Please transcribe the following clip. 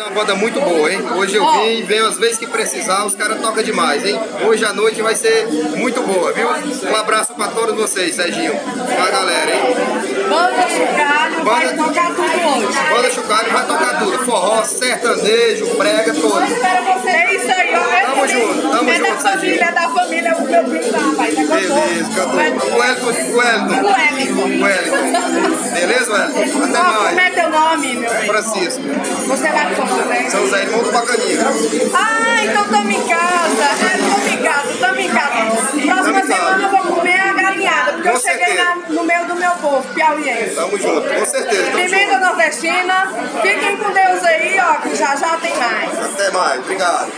É uma banda muito boa, hein? Hoje eu vim e venho às vezes que precisar, os caras tocam demais, hein? Hoje à noite vai ser muito boa, viu? Um abraço pra todos vocês, Serginho. Pra galera, hein? Banda Chocalho vai tocar tudo hoje. Banda Chucalho vai tocar tudo. Forró, sertanejo, prega, tudo. É isso aí, ó. É Tamo junto, tamo é junto, da família, é da família, o meu primo da rapaz. É Beleza, cantor. O Wellington, o Wellington. O Wellington. O Como é teu nome, meu bem? Francisco. Você vai de São José? São Zé, irmão do Bacaninha. Ah, então tamo em casa. É, tamo em casa, tamo em casa. Próxima semana eu vou comer a galinhada, porque Com eu cheguei na- no meio do meu povo, piauiense. Tamo junto, com certeza. Pimenta junto. nordestina. Fiquem com Deus aí, ó, que já já tem mais. Até mais. Obrigado.